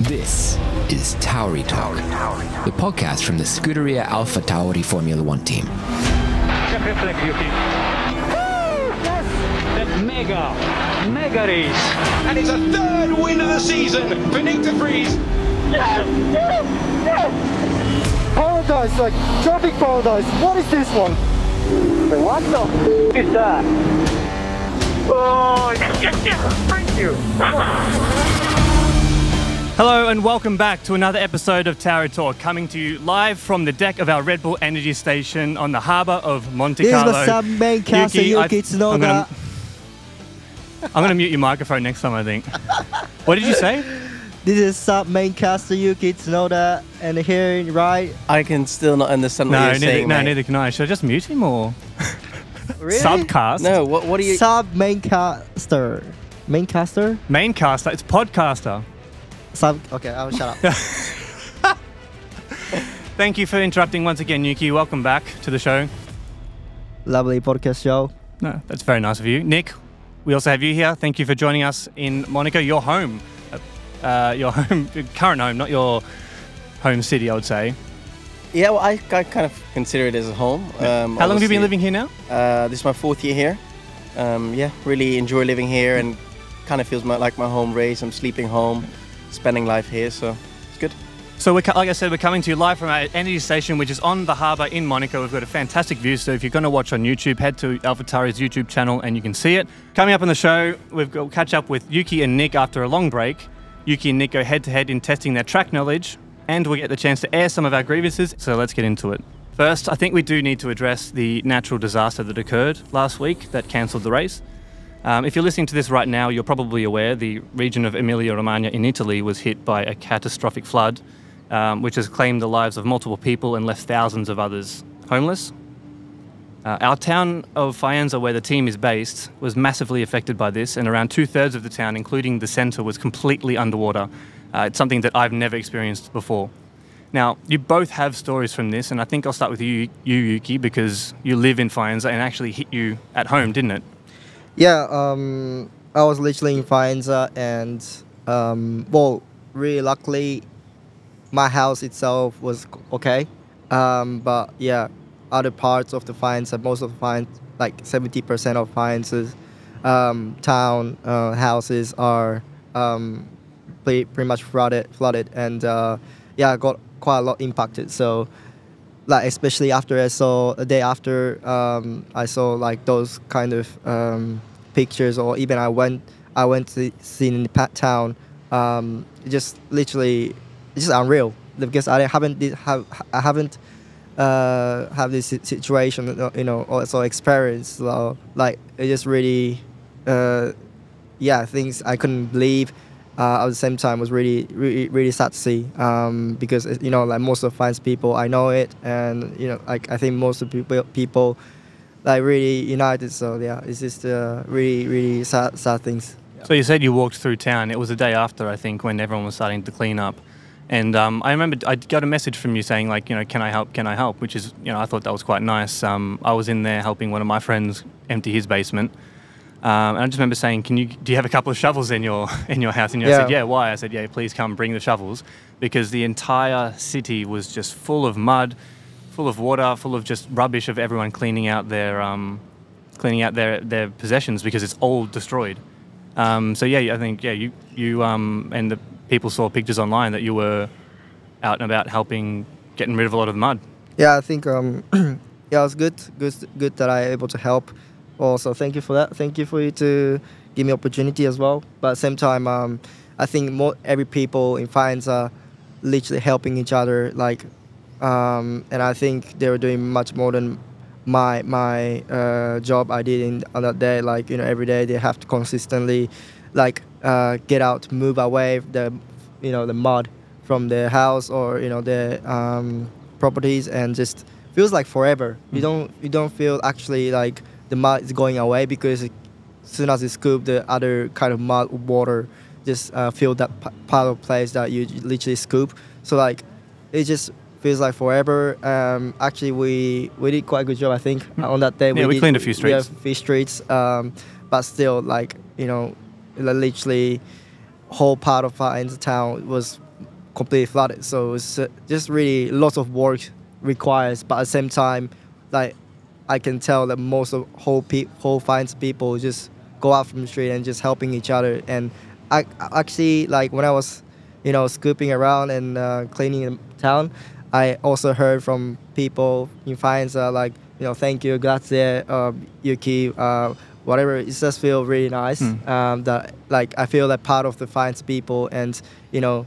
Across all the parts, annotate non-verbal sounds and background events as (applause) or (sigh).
This is Tauri Talk, the podcast from the Scuderia Alpha Tauri Formula One team. Check reflex, Yuki. That mega, mega race. and it's a third win of the season for Nyck de Vries. Paradise, like traffic paradise. What is this one? Wait, what the f- is that? Oh, yes, (laughs) yes, thank you. Hello and welcome back to another episode of Tauri Talk, coming to you live from the deck of our Red Bull Energy Station on the harbour of Monte Carlo. This is Carlo. the sub main cast of Yuki, I- Yuki Tsunoda. I'm gonna, mute your microphone next time, I think. What did you say? (laughs) This is sub main caster Yuki Tsunoda, and here right. I can still not understand what No, you're neither, saying. no, mate. neither can I. Should I just mute him or (laughs) Really? subcast? No, what, what are you? Sub main caster. Main caster? Maincaster. It's podcaster. Sub. Okay, I'll shut up. (laughs) Thank you for interrupting once again, Yuki. Welcome back to the show. Lovely podcast show. No, that's very nice of you. Nyck, we also have you here. Thank you for joining us in Monaco, your home. Uh, your (laughs) home, current home, not your home city, I would say. yeah, well, I, I kind of consider it as a home. Um, How long have you been living here now? Uh, this is my fourth year here. Um, yeah, really enjoy living here and kind of feels my, like my home race. I'm sleeping home, spending life here, so it's good. So, like I said, we're coming to you live from our energy station, which is on the harbour in Monaco. We've got a fantastic view. So, if you're going to watch on YouTube, head to AlphaTauri's YouTube channel and you can see it. Coming up on the show, we've got we'll catch up with Yuki and Nyck after a long break. Yuki and Nyck go head to head in testing their track knowledge, and we get the chance to air some of our grievances. So, let's get into it. First, I think we do need to address the natural disaster that occurred last week that cancelled the race. Um, if you're listening to this right now, you're probably aware the region of Emilia Romagna in Italy was hit by a catastrophic flood, um, which has claimed the lives of multiple people and left thousands of others homeless. Uh, our town of Faenza, where the team is based, was massively affected by this, and around two thirds of the town, including the centre, was completely underwater. Uh, it's something that I've never experienced before. Now, you both have stories from this, and I think I'll start with you, you Yuki, because you live in Faenza and actually hit you at home, didn't it? Yeah, um, I was literally in Faenza, and um, well, really luckily, my house itself was okay. Um, but yeah, other parts of the Faenza, most of the Faenza, like seventy percent of Faenza's um, town uh, houses are um, pretty, pretty much flooded, flooded, and uh, yeah, got quite a lot impacted. So like especially after I saw a day after um, I saw like those kind of um, pictures or even I went I went to see in the town um, just literally just unreal because I haven't have I haven't uh, have this situation uh, you know also experience so like it just really uh, yeah things I couldn't believe uh, at the same time was really really really sad to see um, because uh, you know like most of Faenza people I know it and you know like I think most of people people like really united so yeah it's just uh, really really sad sad things So you said you walked through town. It was the day after, I think, when everyone was starting to clean up. And um, I remember I got a message from you saying, like, you know, can I help? Can I help? Which is, you know, I thought that was quite nice. Um, I was in there helping one of my friends empty his basement. Um, and I just remember saying, "Can you? Do you have a couple of shovels in your (laughs) in your house?" And you said, Yeah. "Yeah." Why? I said, "Yeah, please come bring the shovels," because the entire city was just full of mud, full of water, full of just rubbish of everyone cleaning out their um, cleaning out their their possessions because it's all destroyed. Um, so yeah, I think yeah, you you um, and the people saw pictures online that you were out and about helping getting rid of a lot of mud. yeah I think um, (clears throat) yeah it's good good good that I able to help also thank you for that thank you for you to give me opportunity as well but at the same time um, I think more every people in Faenza are literally helping each other like um, and I think they were doing much more than my my uh, job I did in on that day. Like you know, every day they have to consistently like uh, get out, move away the you know the mud from their house or you know their um, properties, and just feels like forever. You don't you don't feel actually like the mud is going away because as soon as you scoop the other kind of mud water just uh, fill that p- part of place that you literally scoop. So like it just feels like forever. Um, actually, we we did quite a good job, I think, on that day. Hmm. Yeah, we did- cleaned a few Yeah, streets. a few streets. Um, but still, like you know, li- literally, whole part of Faenza town was completely flooded. So it's uh, just really lots of work requires, but at the same time, like I can tell that most of whole pe- whole finds people just go out from the street and just helping each other. And I actually like when I was, you know, scooping around and uh, cleaning the town, I also heard from people in finds uh, like you know thank you, grazie, uh, Yuki. Uh, Whatever, it just feel really nice. Um, that like I feel like part of the finds people and you know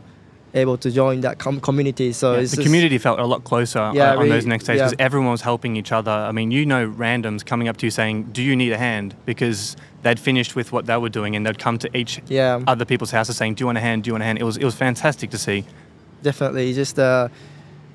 able to join that com- community. So Yeah, it's the just- community felt a lot closer Yeah, on, really, those next days because yeah. everyone was helping each other. I mean, you know, randoms coming up to you saying, "Do you need a hand?" Because they'd finished with what they were doing, and they'd come to each Yeah. other people's houses saying, "Do you want a hand? Do you want a hand?" It was it was fantastic to see. definitely just uh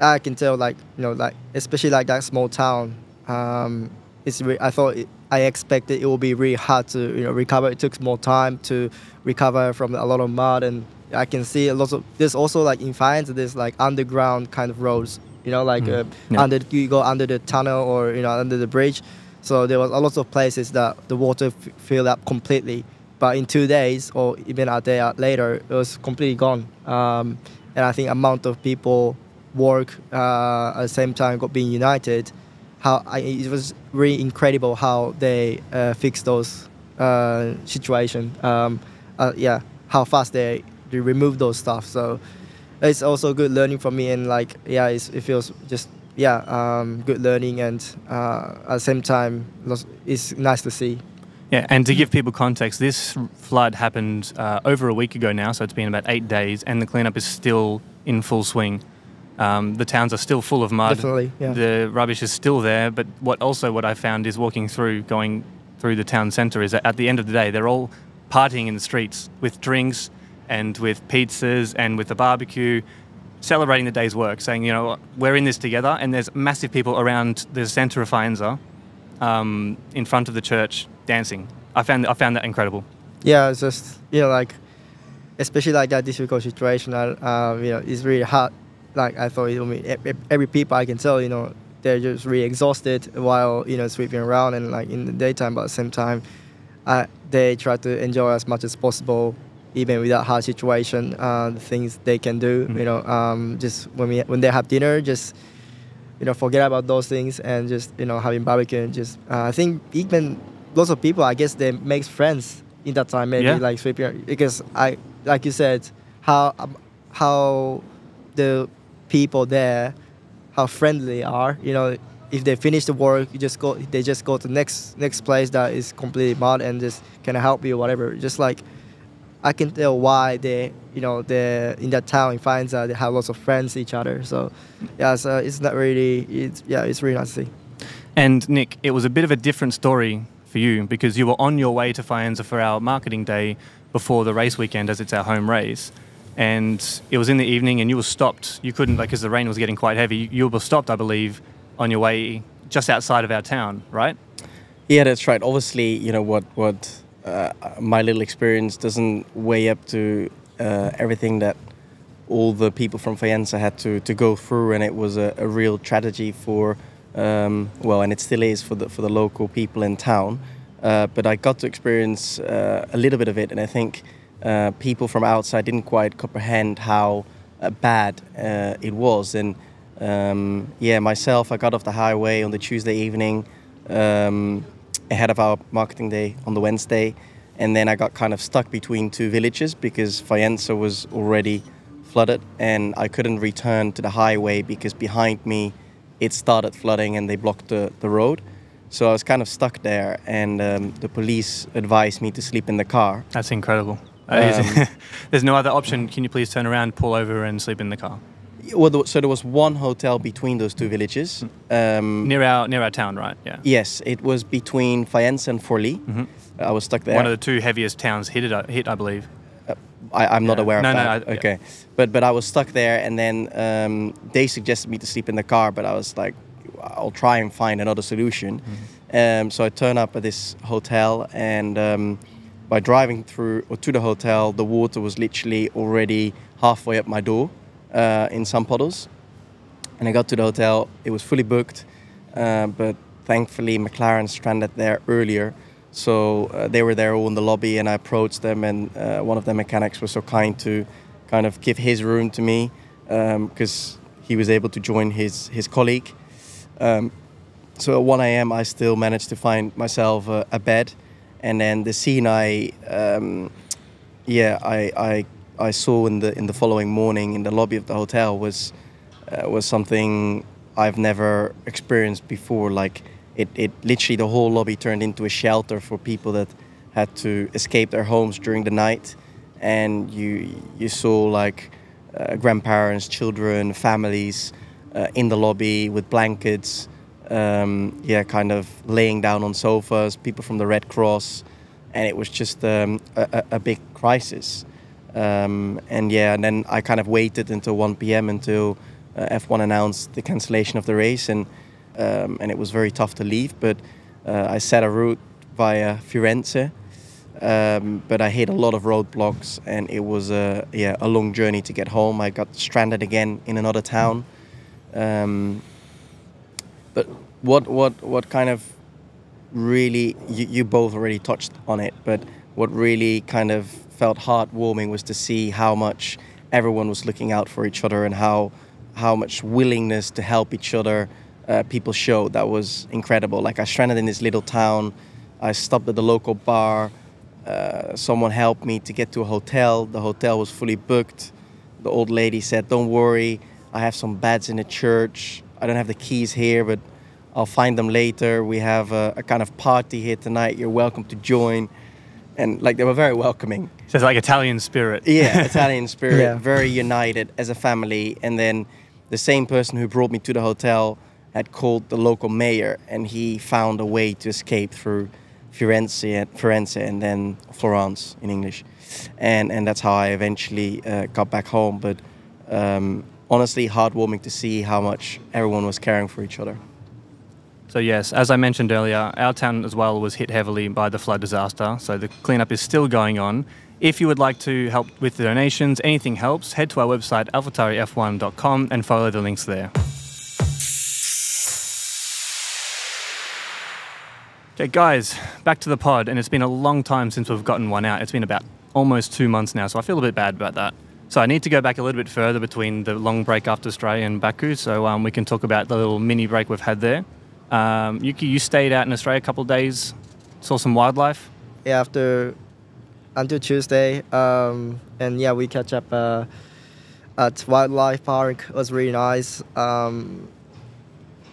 i can tell like you know like especially like that small town um it's re- i thought it, i expected it would be really hard to you know recover it took more time to recover from a lot of mud and i can see a lot of there's also like in Faenza, there's like underground kind of roads you know like uh, Yeah. under you go under the tunnel or you know under the bridge so there was a lot of places that the water f- filled up completely but in two days or even a day later it was completely gone um, and I think amount of people work uh, at the same time got being united. How I, it was really incredible how they uh, fixed those uh, situation. Um, uh, yeah, how fast they, they remove those stuff. So it's also good learning for me and like yeah, it's, it feels just yeah um, good learning and uh, at the same time it's nice to see. Yeah, and to give people context, this flood happened uh, over a week ago now, so it's been about eight days, and the cleanup is still in full swing. Um, the towns are still full of mud. Definitely, yeah. The rubbish is still there, but what also what I found is walking through, going through the town centre, is that at the end of the day, they're all partying in the streets with drinks and with pizzas and with the barbecue, celebrating the day's work, saying, you know, we're in this together, and there's massive people around the centre of Faenza um, in front of the church dancing. I found I found that incredible. yeah, it's just you know like, especially like that difficult situation. I, um, you know, it's really hard. Like I thought, e- e- every people I can tell, you know, they're just really exhausted while you know sweeping around and like in the daytime, but at the same time, uh, they try to enjoy as much as possible, even with that hard situation. Uh, the things they can do, you know, um, just when we when they have dinner, just you know, forget about those things and just you know having barbecue and just uh, I think even lots of people I guess they make friends in that time maybe Yeah. like sweeping because I like you said how um, how the people there how friendly they are you know if they finish the work you just go they just go to next next place that is completely mud and just can help you whatever just like I can tell why they, you know, they're in that town in Faenza, they have lots of friends each other. So, yeah, so it's not really, it's, yeah, it's really nice to see. And Nyck, it was a bit of a different story for you because you were on your way to Faenza for our marketing day before the race weekend, as it's our home race. And it was in the evening, and you were stopped. You couldn't, like, because the rain was getting quite heavy. You, you were stopped, I believe, on your way just outside of our town, right? Yeah, that's right. Obviously, you know what what uh, my little experience doesn't weigh up to uh, everything that all the people from Faenza had to, to go through, and it was a, a real tragedy for um, well, and it still is for the for the local people in town. Uh, but I got to experience uh, a little bit of it, and I think uh, people from outside didn't quite comprehend how uh, bad it was. And um, yeah, myself, I got off the highway on the Tuesday evening um, ahead of our marketing day on the Wednesday, and then I got kind of stuck between two villages because Faenza was already flooded, and I couldn't return to the highway because behind me it started flooding and they blocked the, the road. So I was kind of stuck there, and um, the police advised me to sleep in the car. That's incredible. Um, (laughs) There's no other option. Can you please turn around, pull over, and sleep in the car Well, so there was one hotel between those two villages. Um, near our near our town, right? Yeah. yes, it was between Faenza and Forlì. I was stuck there. Mm-hmm. One of the two heaviest towns hit it. uh, Hit, I believe. I, I'm not Yeah. aware of that. No, no. I- yeah. okay, but but I was stuck there, and then um, they suggested me to sleep in the car, but I was like, I'll try and find another solution. Mm-hmm. Um, so I turn up at this hotel, and um, by driving through or to the hotel, the water was literally already halfway up my door uh, in some puddles. And I got to the hotel; it was fully booked, uh, but thankfully McLaren stranded there earlier. So uh, they were there all in the lobby, and I approached them, and uh, one of the mechanics was so kind to kind of give his room to me because he was able to join his his colleague. Um, so at 1 a.m. I still managed to find myself a, a bed, and then the scene I, um, yeah, I, I I saw in the in the following morning in the lobby of the hotel was uh, was something I've never experienced before. Like it, it literally the whole lobby turned into a shelter for people that had to escape their homes during the night, and you you saw like uh, grandparents, children, families uh, in the lobby with blankets. Um, yeah, kind of laying down on sofas. People from the Red Cross, and it was just um, a, a- a big crisis. Um, and yeah, and then I kind of waited until 1 p.m. until uh, F1 announced the cancellation of the race, and um, and it was very tough to leave. But uh, I set a route via Firenze, um, but I hit a lot of roadblocks, and it was a yeah a long journey to get home. I got stranded again in another town. Um, but what what what kind of really you, you both already touched on it, but what really kind of felt heartwarming was to see how much everyone was looking out for each other and how how much willingness to help each other uh, people showed. That was incredible. Like I stranded in this little town, I stopped at the local bar. Uh, someone helped me to get to a hotel. The hotel was fully booked. The old lady said, "Don't worry, I have some beds in the church. I don't have the keys here, but I'll find them later. We have a, a kind of party here tonight. You're welcome to join." And like they were very welcoming. So it's like Italian spirit. Yeah, Italian (laughs) spirit, Yeah. very united as a family. And then the same person who brought me to the hotel had called the local mayor, and he found a way to escape through Firenze, Firenze, and then Florence in English, and and that's how I eventually uh, got back home. But um, honestly, heartwarming to see how much everyone was caring for each other. So yes, as I mentioned earlier, our town as well was hit heavily by the flood disaster. So the cleanup is still going on. If you would like to help with the donations, anything helps. Head to our website alphataurif1.com and follow the links there. Okay, guys, back to the pod, and it's been a long time since we've gotten one out. It's been about almost two months now, so I feel a bit bad about that. So I need to go back a little bit further between the long break after Australia and Baku, so um, we can talk about the little mini break we've had there. Um, Yuki, you stayed out in Australia a couple of days, saw some wildlife. yeah, after until Tuesday. Um, and yeah, we catch up uh, at wildlife park. It was really nice. Um,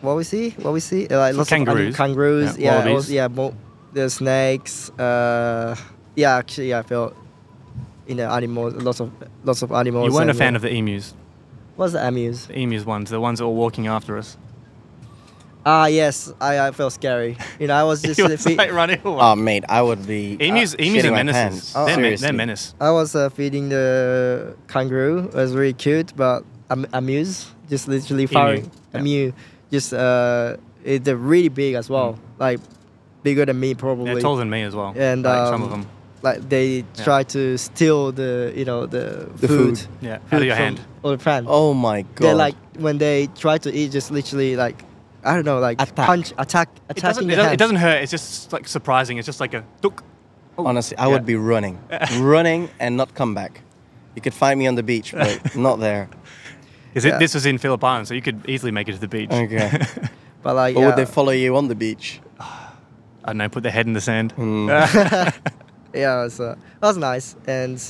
what we see? What we see? Uh, Like lots kangaroos. anim- kangaroos. Yeah, Yeah, was, yeah. Mo- the snakes. Uh, yeah, actually, yeah, I felt you know animals. Lots of lots of animals. You weren't a fan uh, of the emus, What's the emus? the emus ones, the ones that were walking after us. Ah, yes. I, I felt scary. You know, I was (laughs) just You were fe- like running away. Oh, mate, I would be emus, uh, emus are menaces. Oh, they're, men- they're menace. I was uh, feeding the kangaroo. It was really cute, but am- amuse just literally firing yeah. emu. Just uh, it, they're really big as well, like bigger than me probably. They're taller than me as well. and like um, some of them. Like they try to steal the you know the, The food. food. Yeah, food out of your hand. Or the plant. Oh my god! They're like when they try to eat, just literally like I don't know, like Attack. punch, attack, It attacking doesn't, it, doesn't, it doesn't hurt. It's just like surprising. It's just like a duk. Oh, Honestly, I yeah. would be running, (laughs) running and not come back. You could find me on the beach, but (laughs) not there. Is it? This was in Phillip Island, so you could easily make it to the beach. Okay. (laughs) But like, or yeah, would they follow you on the beach? I don't know. Put their head in the sand. Hmm. yeah, it was, uh, that was nice. And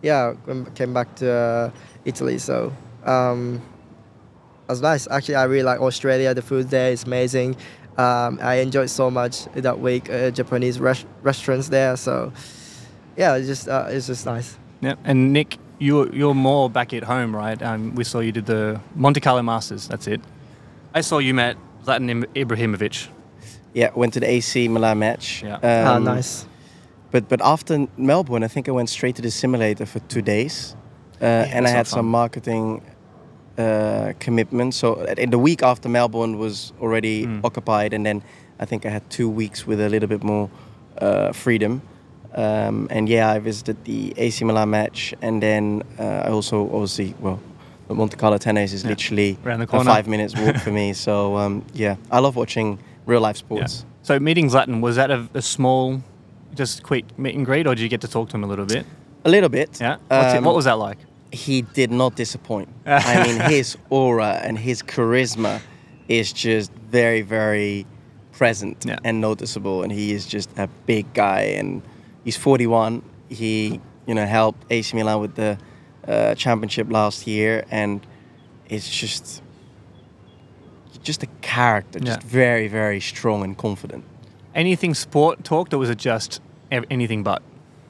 yeah, came back to uh, Italy, so um, it was nice. Actually, I really like Australia. The food there is amazing. Um, I enjoyed so much that week. Uh, Japanese res- restaurants there, so yeah, it's just uh, it's just nice. Yeah. And Nyck, you're you're more back at home, right? Um, we saw you did the Monte Carlo Masters. That's it. I saw you met Zlatan Im- Ibrahimovic. Yeah, went to the AC Milan match. Yeah. ah, Um, nice. But but after Melbourne, I think I went straight to the simulator for two days, uh, and I had not some marketing uh, commitments. So in the week after Melbourne was already Mm. occupied, and then I think I had two weeks with a little bit more uh, freedom. Um, and yeah, I visited the AC Milan match, and then uh, I also obviously well. the Monte Carlo tennis is Yeah, literally a corner. five minutes walk for me. (laughs) So um, yeah, I love watching real life Yeah. sports. So meeting Zlatan was that a, a small, just quick meet and greet, or did you get to talk to him a little bit? A little bit. Yeah. What's it, Um, what was that like? He did not disappoint. I mean, (laughs) his aura and his charisma is just very, very present Yeah. and noticeable. And he is just a big guy. And he's 41. He, you know, helped AC Milan with the uh, championship last year, and it's just, just a character, just Yeah. very, very strong and confident. Anything sport talked, or was it just anything but?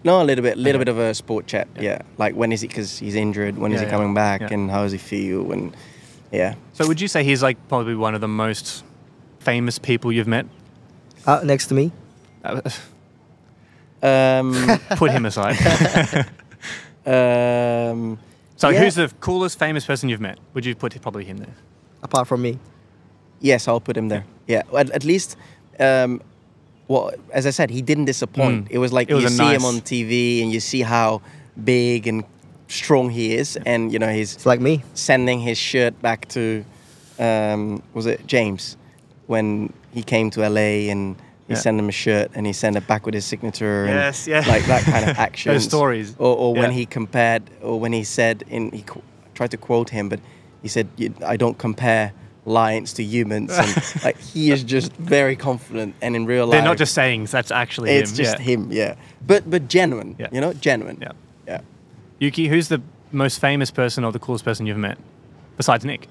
No, a little bit, little Okay. bit of a sport chat. Yeah, like when is he? Because he's injured. When is Yeah, he yeah. coming back? Yeah. And how does he feel? And yeah, So would you say he's like probably one of the most famous people you've met? Uh, next to me. Uh, Um, (laughs) Put him aside. (laughs) um, so Yeah. who's the coolest famous person you've met? Would you put probably him there? apart from me. yes, I'll put him there. Yeah, at, at least, um, well, as I said, he didn't disappoint. Mm. It was like It was you a see him on TV and you see how big and strong he is, and you know he's It's like me. sending his shirt back to, um, was it James, when he came to LA and he Yeah. sent him a shirt and he sent it back with his signature. and Yes, yeah. Like that kind of action. (laughs) Those stories. Or, or when Yeah. he compared, or when he said, in he qu- tried to quote him, but he said, "I don't compare lions to humans." And (laughs) like he is just very confident, and in real life, They're not just sayings. That's actually it's him. just yeah. him, yeah. But but genuine, Yeah. you know, genuine. Yeah. yeah. Yuki, who's the most famous person or the coolest person you've met besides Nyck?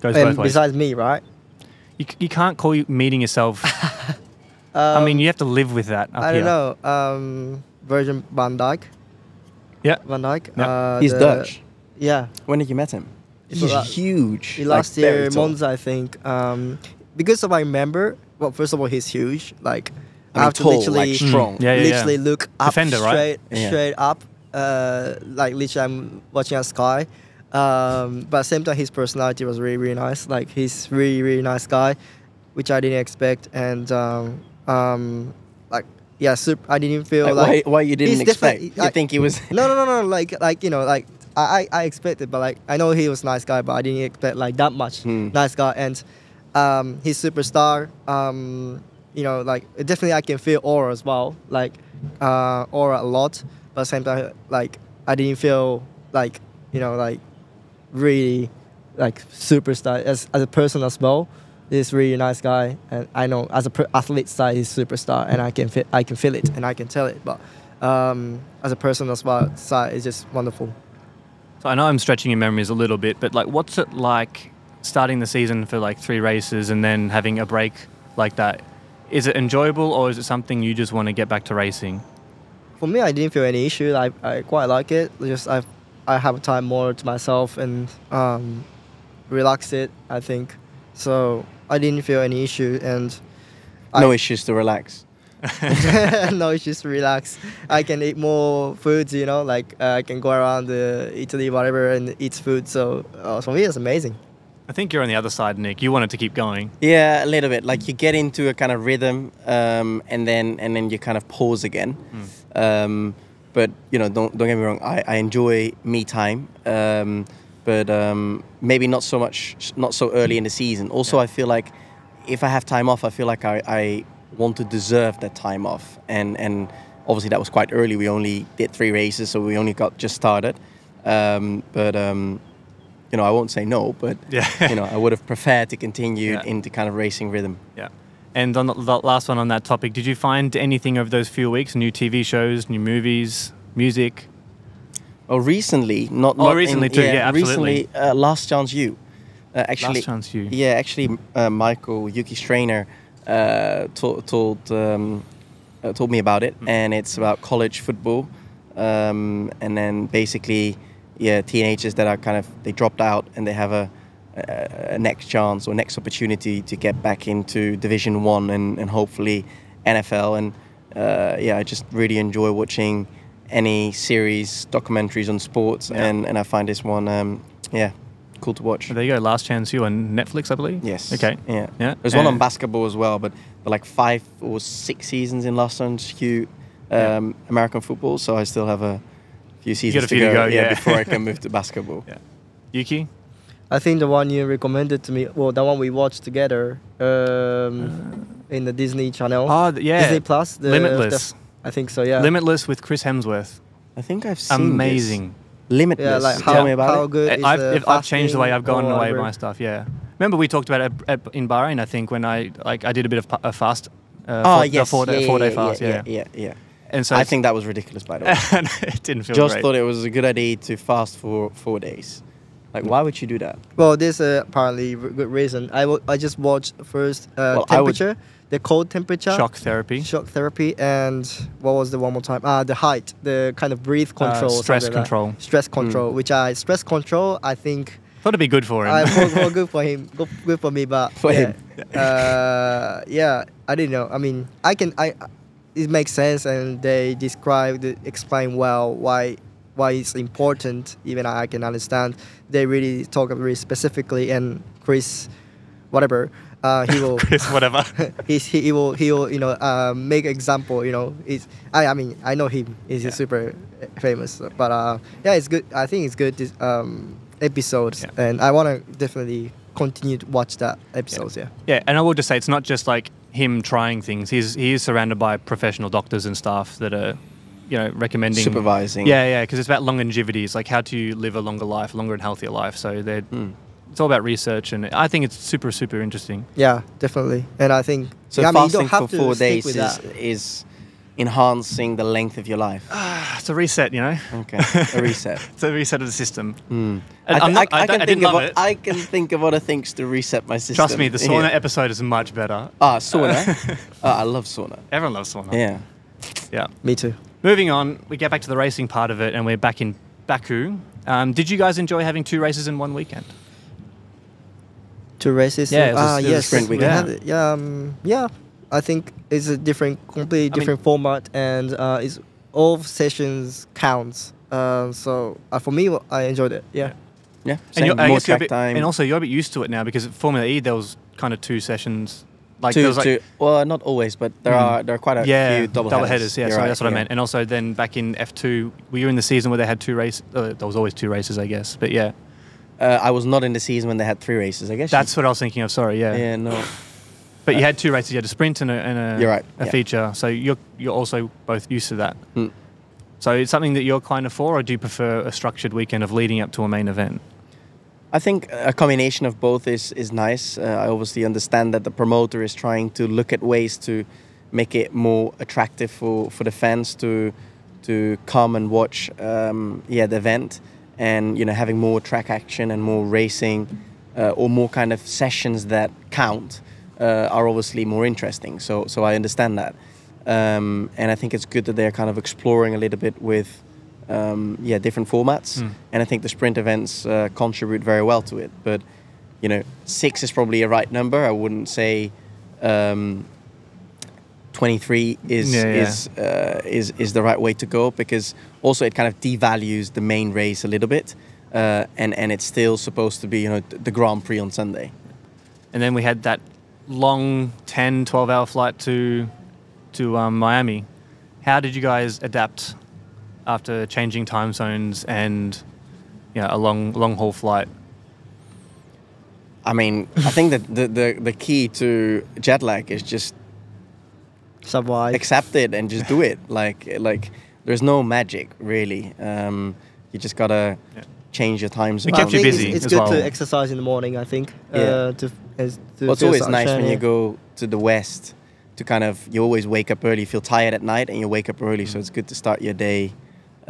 Goes And both ways. besides me, right? you, you can't call you meeting yourself. (laughs) I mean, you have to live with that. Up Um, I don't know. Um, Virgil van Dijk. Yeah. Van Dijk. Yeah. Uh, He's the- Dutch. Yeah. When did you met him? It's He's la- huge. He like, last very year, tall. Monza, I think. Um, because of I remember. Well, first of all, he's huge. Like I mean, have to literally, like strong. Mm. Yeah, yeah, yeah. literally look up Defender, right? straight, Yeah. straight up. Uh, like literally, I'm watching a sky. Um, but at the same time, his personality was really, really nice. Like he's really, really nice guy, which I didn't expect. And um, um, like yeah, super, I didn't feel Like, like why, why you didn't he's expect? different. You I- think he was? no, no, no, no. Like, like you know, like I, I I expected, but like I know he was a nice guy, but I didn't expect like that much Hmm. nice guy. And um, he's superstar. Um, you know, like definitely I can feel aura as well, like uh, aura a lot. But same time, like I didn't feel like you know, like really like superstar as as a person as well. He's really nice guy, and I know as a athlete side, he's superstar, and I can feel I can feel it and I can tell it. But um, as a person as well, side is just wonderful. So I know I'm stretching your memories a little bit, but like, what's it like starting the season for like three races and then having a break like that? Is it enjoyable or is it something you just want to get back to racing? For me, I didn't feel any issue. I, I quite like it. Just I I have time more to myself and um, relax it. I think so. I didn't feel any issue and No I- issues to relax. (laughs) no, it's just relax. I can eat more foods, you know, like uh, I can go around uh, Italy, whatever, and eat food. So uh, for me, it's amazing. I think you're on the other side, Nyck. You wanted to keep going. Yeah, a little bit. Like you get into a kind of rhythm, um, and then and then you kind of pause again. Um, but you know, don't don't get me wrong. I, I enjoy me time, um, but um, maybe not so much, not so early in the season. Also, I feel like if I have time off, I feel like I, I want to deserve that time off, and and obviously that was quite early. We only did three races, so we only got just started. Um, but um, you know, I won't say no, but (laughs) Yeah. you know, I would have preferred to continue Yeah. into kind of racing rhythm. Yeah. And on the, last one on that topic, did you find anything over those few weeks? New TV shows, new movies, music? Oh, recently, not. Oh, not recently in, too, yeah, absolutely. Recently, uh, Last Chance U. Uh, actually, Last Chance U. Yeah, actually, uh, Michael Yuki Strainer uh, to- told um, uh, told me about it, Hmm. and it's about college football, um, and then basically, yeah, teenagers that are kind of they dropped out and they have a, a, a next chance or next opportunity to get back into Division One and, and hopefully NFL. And uh, yeah, I just really enjoy watching any series, documentaries on sports, Yeah. and, and I find this one, um, yeah, cool to watch. There you go. Last Chance U on Netflix, I believe. Yes. Okay. Yeah. Yeah. There's one on basketball as well, but, but like five or six seasons in Last Chance U, Yeah. um, American football, so I still have a few got seasons a few to go, yeah. before I can (laughs) move to basketball. Yeah. Yuki. I think the one you recommended to me, well, the one we watched together um, in the Disney Channel. Oh, th- yeah. Disney Plus. The, Limitless. the- I think so. Yeah. Limitless with Chris Hemsworth. I think I've seen Amazing. This. Limitless. Yeah, like Tell me about how it. good is I've, the if I've changed the way I've gone away with my stuff. Yeah. Remember we talked about it at, at, in Bahrain. I think when I like I did a bit of a fast. Uh, Oh four, yes, the four, day, yeah, four day yeah, fast. yeah, Yeah. yeah, yeah, yeah. And so I think that was ridiculous, by the (laughs) way. it didn't feel Josh great. thought it was a good idea to fast for four days. Like, why would you do that? Well, there's uh, apparently good reason. I I just watched first uh, Well, temperature, the cold temperature, shock therapy. shock therapy, and what was the one more time? Ah, the height, the kind of breathe control, Uh, stress something like control. stress control. Which I stress control. I think Thought it'd be good for him. I for, for good (laughs) for him, good, good for me, but For yeah, him. Uh, yeah, I didn't know. I mean, I can I. It makes sense, and they describe, the, explain well why why it's important. Even I can understand. They really talk really specifically, and Chris, whatever, uh, he will. (laughs) Chris, whatever. (laughs) He's, he, he will he will you know uh, make example you know is I I mean I know him he's Yeah. super famous but uh yeah it's good I think it's good this um episodes Yeah. and I want to definitely continue to watch that episodes yeah, Yeah, and I will just say it's not just like him trying things. He's he is surrounded by professional doctors and staff that are, you know, recommending Supervising. Yeah, yeah, because it's about longevity. It's like how to live a longer life, longer and healthier life. So they're Hmm. it's all about research, and I think it's super super interesting. Yeah, definitely and I think So yeah, I mean, you fasting don't have for four days with is, that. is enhancing the length of your life. It's a reset, you know. Okay, a reset. (laughs) it's a reset of the system. I, I'm not- I, I I can think of love o- it. I can think of other things to reset my system. Trust me, the sauna Yeah. episode is much better. Ah, sauna. (laughs) Ah, I love sauna. Everyone loves sauna. Yeah. Yeah. me too Moving on, we get back to the racing part of it, and we're back in Baku. Um, did you guys enjoy having two races in one weekend? two races Yeah, it was a- ah it was a yes sprint weekend. had yeah um, yeah I think it's a different completely mean- different format and uh, it's all sessions counts uh, so uh, for me I enjoyed it yeah. Yeah. And Same, you're- more guess you're a track bit- time. And also, you're a bit used to it now because at Formula E there was kind of two sessions. Like two, there was like, two, well, not always, but there Mm. are there are quite a yeah, few double, headers. Yeah, You're sorry, right, that's what I meant. And also, then back in F2, were you in the season where they had two races? Uh, there was always two races, I guess. But yeah, Uh, I was not in the season when they had three races. I guess. that's what I was thinking of. Sorry, yeah. yeah. No. (sighs) But you had two races. You had a sprint and a, and a, You're right, a yeah. feature. So you're you're also both used to that. Mm. So it's something that you're kind of for, or do you prefer a structured weekend of leading up to a main event? I think a combination of both is is nice. Uh, I obviously understand that the promoter is trying to look at ways to make it more attractive for, for the fans to to come and watch um, yeah the event and you know having more track action and more racing uh, or more kind of sessions that count uh, are obviously more interesting. So so I understand that. Um, and I think it's good that they're kind of exploring a little bit with um, yeah different formats Mm. and I think the sprint events uh, contribute very well to it. But you know, six is probably a right number. I wouldn't say um, twenty-three is Yeah, yeah. is uh, is is the right way to go because also it kind of devalues the main race a little bit, uh, and and it's still supposed to be you know the Grand Prix on Sunday. And then we had that long 10, 12 hour flight to to um, Miami. How did you guys adapt after changing time zones and you know, a long long haul flight? I mean, I think that the, the the key to jet lag is just survive accept it and just do it. (laughs) Like like there's no magic really. Um, you just gotta Yeah. change your time zone. It Well, kept you busy It's, it's as good well. to exercise in the morning. I think. Yeah. Uh, to, as, to Well, it's always nice sunshine, when you go to the west to kind of you always wake up early, You feel tired at night, and you wake up early. So it's good to start your day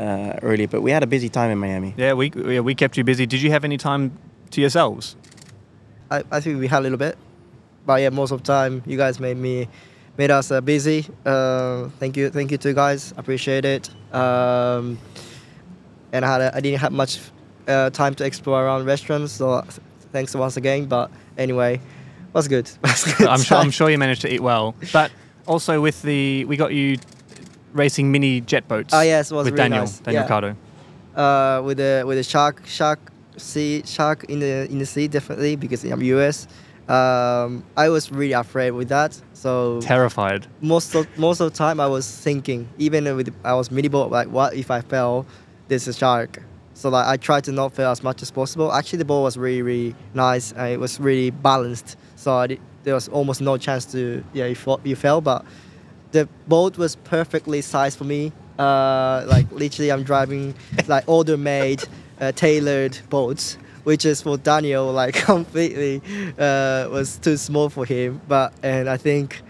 uh, early. But we had a busy time in Miami. Yeah, we yeah, we kept you busy. Did you have any time to yourselves? I, I think we had a little bit, but yeah, most of the time you guys made me, made us uh, busy. Uh, thank you, thank you to you guys. Appreciate it. Um, and I had a, I didn't have much uh, time to explore around restaurants, so thanks once again. But anyway, was good. (laughs) Was good I'm sure I'm sure you managed to eat well. But also with the we got you racing mini jet boats. Oh, yes, it was with really Daniel nice. Daniel Yeah. Cardo. uh, with the with the shark shark sea shark in the in the sea definitely because I'm US. Um, I was really afraid with that. So Terrified. most of most of the time I was thinking, even with I was mini boat, like what if I fell? There's a shark. So like I tried to not fail as much as possible. Actually, the ball was really really nice. And it was really balanced. So I did, there was almost no chance to yeah you, fall, you fell, but the boat was perfectly sized for me. Uh, like literally, I'm driving like order made, uh, tailored boats, which is for Daniel like (laughs) completely uh, was too small for him. But and I think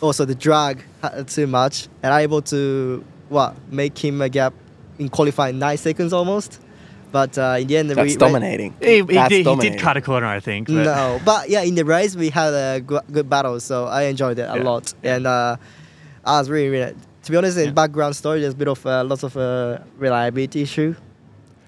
also the drag had too much, and I able to what make him a gap in qualifying nine seconds almost. But uh, in the end, That's we, dominating. He, he That's did, he did cut a corner, I think. But No, but yeah, in the race we had a good, good battle, so I enjoyed it a Yeah. lot, and uh, I was really, really. To be honest, in Yeah. background story, there's a bit of uh, lots of uh, reliability issue,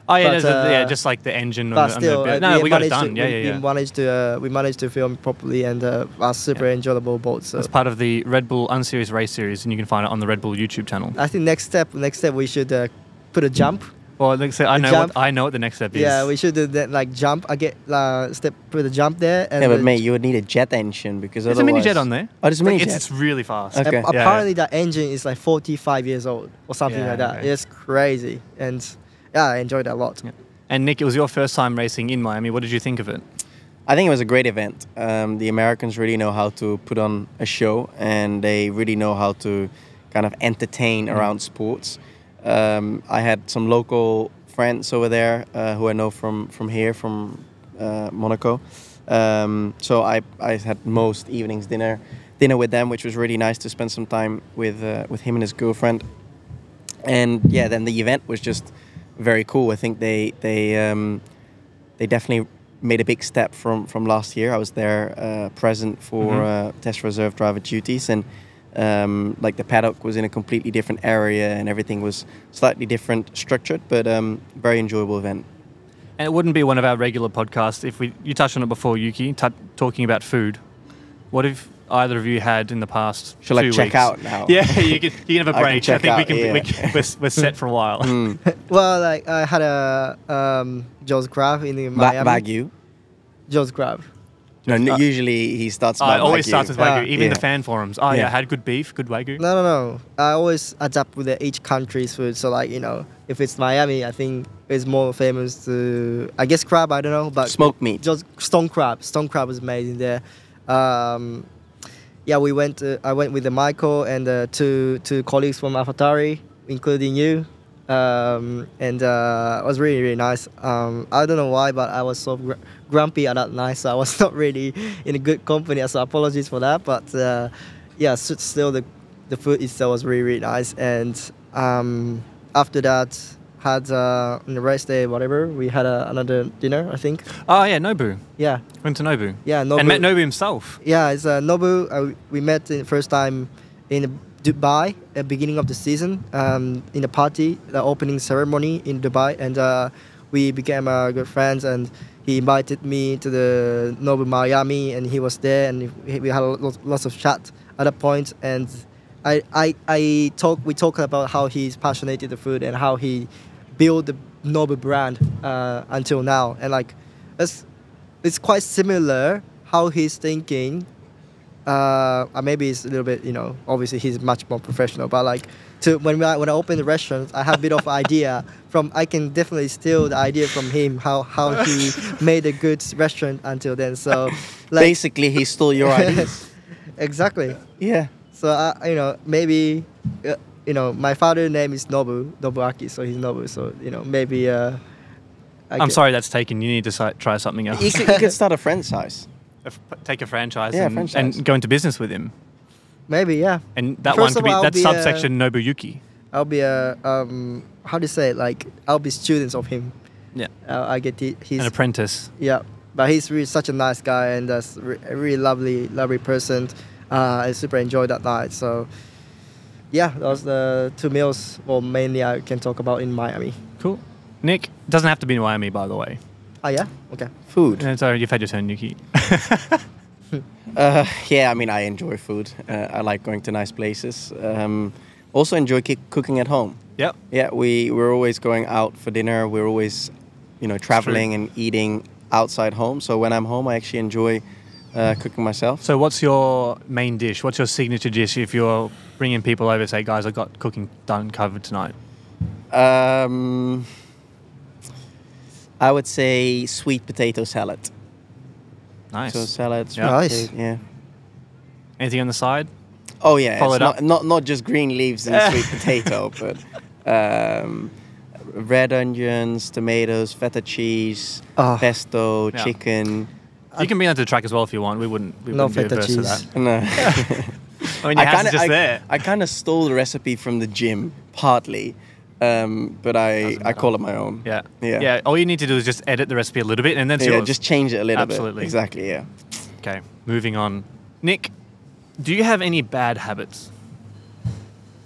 Oh yeah, But, there's a, yeah, uh, just like the engine. but the, still, the, uh, no, we, got it managed done. To, yeah, we, yeah, yeah. we managed to uh, we managed to film properly, and uh, super enjoyable boat. So It's part of the Red Bull Unseries Race Series, and you can find it on the Red Bull YouTube channel. I think next step, next step, we should uh, put a jump. Well, like I I know jump- what I know what the next step is. Yeah, we should do that. Like jump, I get uh, step, put a jump there, and Yeah, but mate, you would need a jet engine because There's a mini jet on there. Oh, there's a mini it's, jet. it's really fast. Okay. And Yeah, yeah. apparently that engine is like 45 years old or something Yeah, like that. yeah. It's crazy, and yeah, I enjoyed it a lot. Yeah. And Nyck, it was your first time racing in Miami. What did you think of it? I think it was a great event. Um, the Americans really know how to put on a show, and they really know how to kind of entertain Mm. around sports. Um, I had some local friends over there uh, who I know from from here, from uh, Monaco. Um, so I, I had most evenings dinner dinner with them, which was really nice to spend some time with uh, with him and his girlfriend. And yeah, then the event was just very cool. I think they they um, they definitely made a big step from from last year. I was there uh, present for Mhm. uh, test reserve driver duties, and um, like the paddock was in a completely different area, and everything was slightly different structured, but um, very enjoyable event. And it wouldn't be one of our regular podcasts if we you touched on it before, Yuki, t- talking about food. What have either of you had in the past? Shall I two check weeks? out now? (laughs) Yeah, you can, you can have a (laughs) break. I, check think we out, can. We yeah. can we're, we're set for a while. (laughs) Mm. Well, like I had a um, Joe's Crab in the Ba- Miami. Wagyu. Joe's Crab. No, n- Uh, usually he starts. By it always Wagyu. starts with Wagyu, Yeah. even Yeah. the fan forums. Oh yeah, Yeah. had good beef, good Wagyu. No, no, no. I always adapt with the each country's food. So like you know, if it's Miami, I think it's more famous to I guess crab. I don't know, but Smoked meat. Just stone crab. Stone crab is amazing there. Um, yeah, we went. To, I went with the Michael and uh, two two colleagues from AlphaTauri, including you. Um, and uh, it was really really nice. Um, I don't know why, but I was so gr- grumpy at that night, so I was (laughs) not really in a good company. So apologies for that. But uh, yeah, still the the food itself was really really nice. And um, after that, had uh, on the race day whatever we had uh, another dinner. I think. Oh yeah, Nobu. Yeah, Went to Nobu. yeah. Nobu. And met Nobu himself. Yeah, it's uh, Nobu. Uh, we met the first time in Dubai at beginning of the season um, in the party, the opening ceremony in Dubai, and uh, we became uh, good friends. And he invited me to the Nobu Miami, and he was there, and we had lots of chat at that point. And I, I, I talk. We talked about how he's passionate the food and how he built the Nobu brand uh, until now, and like it's it's quite similar how he's thinking. Uh, uh, maybe it's a little bit, you know, obviously he's much more professional, but like to when I, when I open the restaurant, I have a bit of idea from. I can definitely steal the idea from him how how he (laughs) made a good restaurant until then. So, like, Basically, he stole your (laughs) ideas. exactly. yeah. So I, you know, maybe, uh, you know, my father's name is Nobu Nobuaki, so he's Nobu. So you know, maybe. Uh, I I'm ca- sorry, that's taken. You need to si- try something else. You could, you could (laughs) start a franchise. F- Take a franchise, Yeah, and, franchise. and go into business with him. Maybe yeah. And that First one could be all, I'll that be, uh, subsection Nobuyuki. I'll be a um, how do you say it? like I'll be students of him. Yeah. Uh, I get the, his An apprentice. yeah, but he's really such a nice guy and re- a really lovely, lovely person. Uh, I super enjoyed that night. So yeah, that was the two meals. Well, mainly I can talk about in Miami. Cool. Nyck doesn't have to be in Miami, by the way. Oh yeah, okay. Food. Uh, Sorry, you've had your turn, Yuki. (laughs) Uh, yeah, I mean, I enjoy food. Uh, I like going to nice places. Um, also enjoy ki- cooking at home. yep. Yeah, we we're always going out for dinner. We're always, you know, traveling and eating outside home. So when I'm home, I actually enjoy uh, cooking myself. So, what's your main dish? What's your signature dish if you're bringing people over? Say, guys, I got cooking done covered tonight. Um, I would say sweet potato salad. Nice. So salad, Yeah. Nice. potato, yeah. Anything on the side? Oh yeah, Follow it's it up. not, not not just green leaves and sweet (laughs) potato, but um, red onions, tomatoes, feta cheese, Ah. pesto, Yeah. chicken. You can bring that to the track as well if you want. We wouldn't. We No wouldn't be feta to cheese. that. No. (laughs) I mean, your house kinda- just I, there. I kind of stole the recipe from the gym, partly, um, but I, I call it my own. Yeah. Yeah. Yeah. All you need to do is just edit the recipe a little bit, and then Yeah, yours. just change it a little Absolutely. bit. Exactly, yeah. Okay. Moving on. Nyck, do you have any bad habits?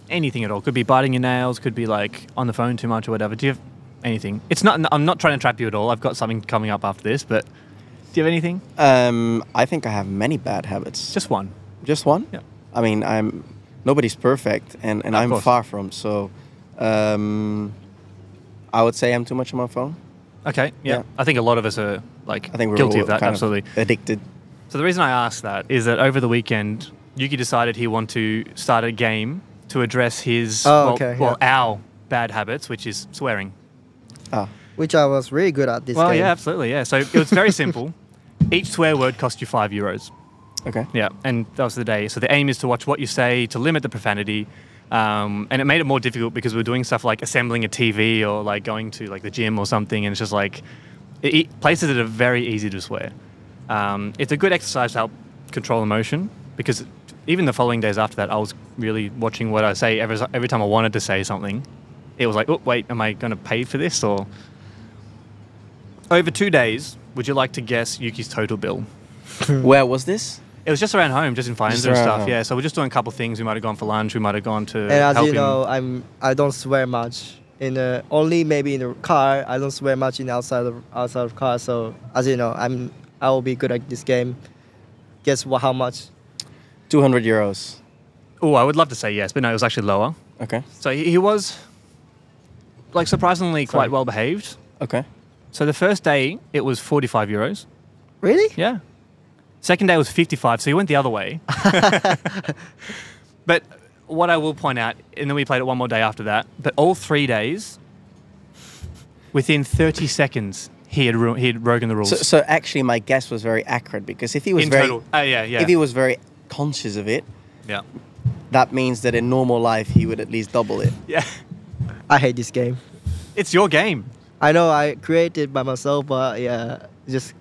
Anything at all? Could be biting your nails. Could be like on the phone too much or whatever. Do you have anything? It's not. I'm not trying to trap you at all. I've got something coming up after this, but do you have anything? Um, I think I have many bad habits. Just one. Just one? Yeah. I mean, I'm nobody's perfect, and, and Of I'm course. far from. So, um, I would say I'm too much on my phone. Okay. Yeah. Yeah. I think a lot of us are like I think we're guilty all of that. kind Absolutely. of addicted. So the reason I asked that is that over the weekend, Yuki decided he wanted to start a game to address his Oh, well, okay, well yeah. our bad habits, which is swearing. Ah, Which I was really good at this well, game. yeah, absolutely, yeah. So it was very (laughs) simple. Each swear word cost you five euros. okay. Yeah, and that was the day. So the aim is to watch what you say to limit the profanity. Um, and it made it more difficult because we are doing stuff like assembling a TV or like going to like the gym or something, and it's just like it, it- places that are very easy to swear. Um, it's a good exercise to help control emotion because even the following days after that, I was really watching what I say every every time I wanted to say something. It was like, oh wait, am I going to pay for this or? Over two days, would you like to guess Yuki's total bill? (laughs) Where was this? It was just around home, just in Faenza Just and stuff. home. Yeah, so we're just doing a couple of things. We might have gone for lunch. We might have gone to. And as help you know, I'm I don't swear much in a, only maybe in the car. I don't swear much in outside of outside of car. So as you know, I'm I will be good at this game. Guess what? How much? 200 euros. oh, I would love to say yes, but no, it was actually lower. Okay. So he, he was like surprisingly quite Sorry. well behaved. Okay. So the first day it was 45 euros. Really? Yeah. Second day was 55, so he went the other way. (laughs) but what I will point out, and then we played it one more day after that, but all three days, within 30 seconds, he had, ru- he had broken the rules. So, so actually, my guess was very accurate because if he was in very, total. Oh, yeah, yeah. if he was very conscious of it, yeah. that means that in normal life he would at least double it. Yeah. (laughs) I hate this game. It's your game. I know I created by myself, but yeah, just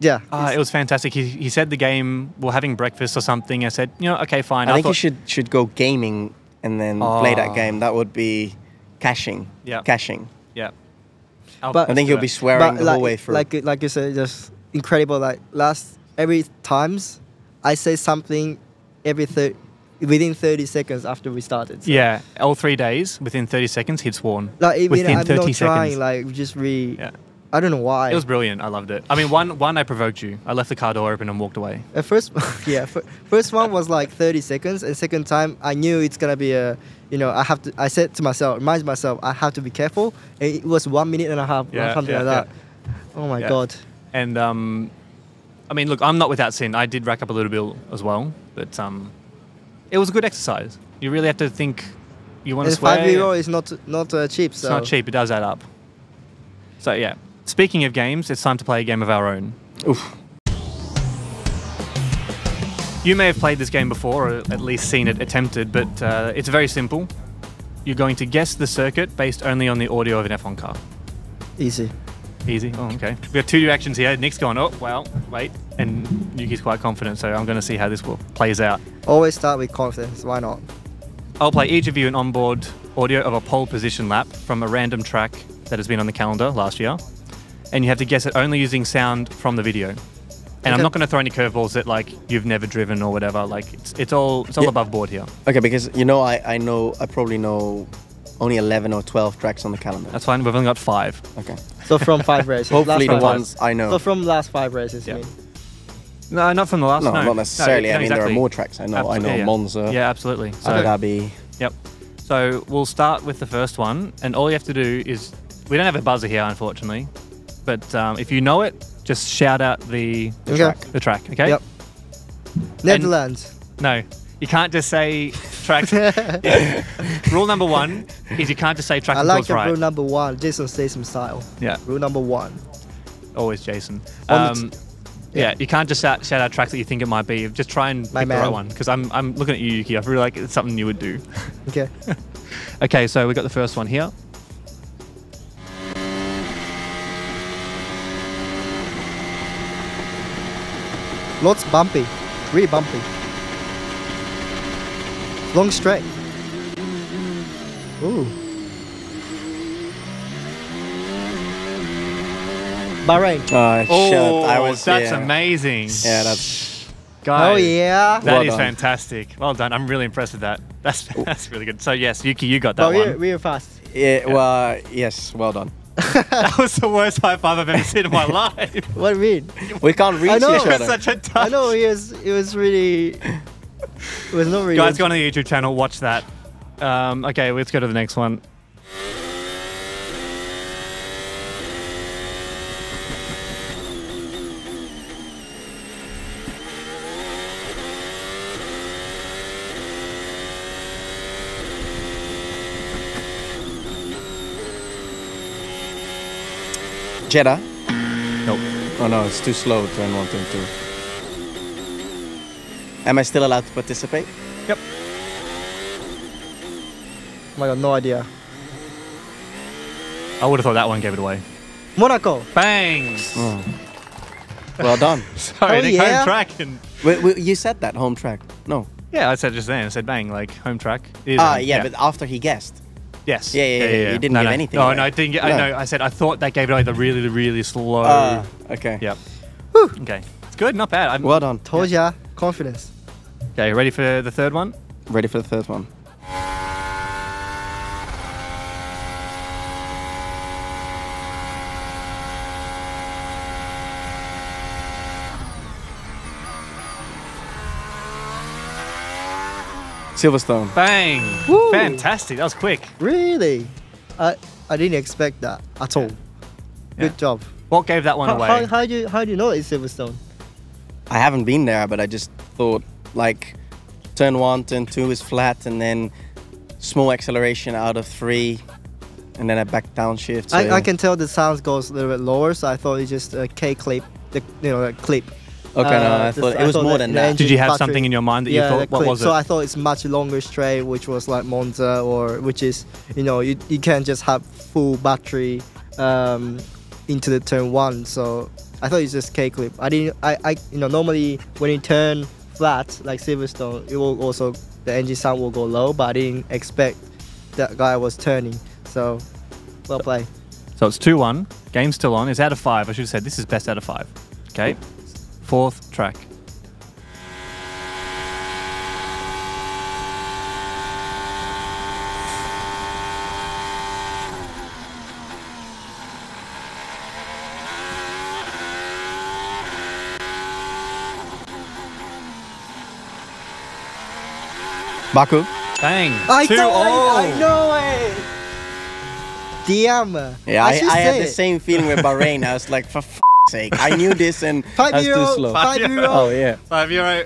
yeah. Uh, it was fantastic. He, he said the game, we're having breakfast or something. I said, you know, okay, fine. I think thought, you should should go gaming and then play Oh. that game. That would be cashing. Yeah. Cashing. Yeah. I'll- But- I think you'll be swearing the like, whole way through. Like like you said, just incredible. Like last every times I say something every thir- within 30 seconds after we started. So, Yeah, all three days, within 30 seconds, he'd sworn. Like even within I'm 30 not trying. seconds. Like just re. Yeah. I don't know why. It was brilliant. I loved it. I mean, one, one I provoked you. I left the car door open and walked away. At first, (laughs) yeah, first one was like 30 seconds, and second time I knew it's gonna be a, you know, I have to. I said to myself, remind myself, I have to be careful. And it was one minute and a half, or Yeah, something yeah, like that. Oh my Yeah. god. And, um, I mean, look, I'm not without sin. I did rack up a little bill as well, but um, it was a good exercise. You really have to think you want to swear. five euro is not not uh, cheap. It's not cheap. It does add up. So, yeah. Speaking of games, it's time to play a game of our own. Oof. You may have played this game before, or at least seen it attempted, but uh, it's very simple. You're going to guess the circuit based only on the audio of an F1 car. easy. Easy. Oh, okay. We have two reactions here. Nyck's going, oh, well, wait. And Yuki's quite confident, so I'm going to see how this will, plays out. Always start with confidence. Why not? I'll play each of you an onboard audio of a pole position lap from a random track that has been on the calendar last year. And you have to guess it only using sound from the video. And I'm not going to throw any curveballs that like you've never driven or whatever. Like it's, it's all it's all Yeah. above board here. Okay, because you know I, I know I probably know only 11 or 12 tracks on the calendar. That's fine. We've only got five. okay. So from five races. (laughs) Hopefully the ones I know. So from last five races. Yeah. Mean. No, not from the last. no, No, not necessarily. No, I mean, there are more tracks. I know. I know yeah, yeah. Monza, Yeah, absolutely. So, Abu Dhabi. Yep. So we'll start with the first one, and all you have to do is we don't have a buzzer here, unfortunately, but um, if you know it, just shout out the the Okay. track. The track. Okay. Yep. Netherlands. No, you can't just say tracks. (laughs) (laughs) Rule number one is you can't just say track I like your right. rule number one, Jason Statham style. Yeah. Rule number one. Always Jason. Um, yeah, you can't just shout, shout out tracks that you think it might be. Just try and My pick the right one. Because I'm, I'm looking at you, Yuki. I feel like it's something you would do. Okay. (laughs) Okay, so we got the first one here. Lots bumpy. Really bumpy. Long straight. Ooh. Bahrain. Oh, Oh, shit. I was, that's yeah. amazing. Yeah, that's. Guys, Oh yeah. That is Well done. fantastic. Well done. I'm really impressed with that. That's (laughs) that's really good. So yes, Yuki, you got that But we're, one. we're fast. Yeah, well, yes, well done. That was the worst high five I've ever seen in my life. (laughs) What do you mean? We can't reach know. each It was other. such a touch. I know it was. It was really. It was not really. Guys, go on the YouTube channel, watch that. Um, okay, let's go to the next one. Jeddah? Nope. Oh no, it's too slow, turn one, turn two. Am I still allowed to participate? Yep. Oh my god, no idea. I would have thought that one gave it away. Monaco. Bang! Well done. (laughs) Sorry, Oh, the yeah? home track. And wait, wait, you said that, home track. No. yeah, I said just then. I said bang, like home track. It is Ah, home- yeah, but after he guessed. Yes. Yeah, yeah, yeah, you didn't no, give no. anything No, away. no, I didn't. Get, I No. know. I said I thought that gave it away the really, really slow. Ah, okay. Yep. Okay, it's good. Not bad. I'm, Well done. Told ya. Confidence. okay, ready for the third one? Ready for the third one. Silverstone. Bang! Woo. Fantastic. That was quick. Really? I I didn't expect that at all. Good job. What gave that one How, away? how, how do you how do you know it's Silverstone? I haven't been there, but I just thought like turn one, turn two is flat, and then small acceleration out of three, and then a back downshift. so- I, I can tell the sound goes a little bit lower, so I thought it's just a K clip, the you know the clip. Okay, no, Uh, I just- thought it was more than the that. engine Did you have battery- something in your mind that you yeah, thought? the What clip. was so? I thought it's much longer straight, which was like Monza, or which is you know you, you can't just have full battery um, into the turn one. So I thought it's just K clip. I didn't. I, I you know normally when you turn flat like Silverstone, it will also the engine sound will go low, but I didn't expect that guy was turning. So well played. So it's 2 1. Game's still on. It's out of 5. I should have said this is best out of 5. Okay. Fourth track. Baku. Bang. I 2 know all. it. I know it. Damn. Yeah, I, should I had the same feeling with Bahrain. I was like, for f- sake, I knew this and (laughs) Five I was euro, too slow. five Five euro. (laughs) Oh yeah, 5 euro.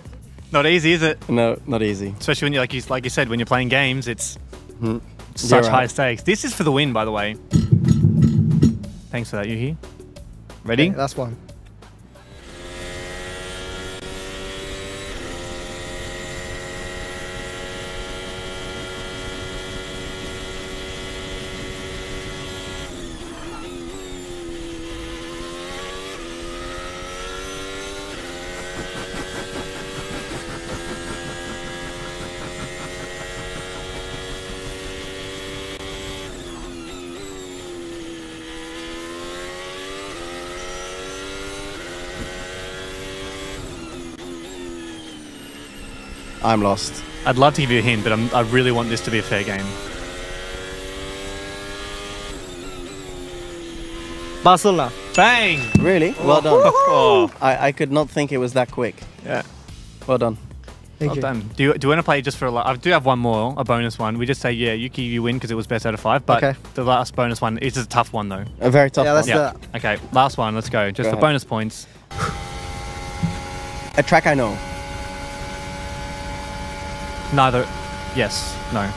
Not easy, is it? no, not easy. Especially when you like you like you said when you're playing games, it's Mhm. such right. high stakes. This is for the win, by the way. Thanks for that, Yuki. Ready? Okay, last one. I'm lost. I'd love to give you a hint, but I'm, I really want this to be a fair game. Barcelona. Bang! Really? Well done. Oh, I, I could not think it was that quick. yeah. Well done. Thank well you. done. Do you, do you want to play just for a lot? I do have one more, a bonus one. We just say, yeah, Yuki, you win because it was best out of five. But Okay. the last bonus one is a tough one, though. A very tough Yeah, one. Yeah. do Okay, last one. Let's go. Just Go for ahead. bonus points. A track I know. Neither. Yes. No. (laughs)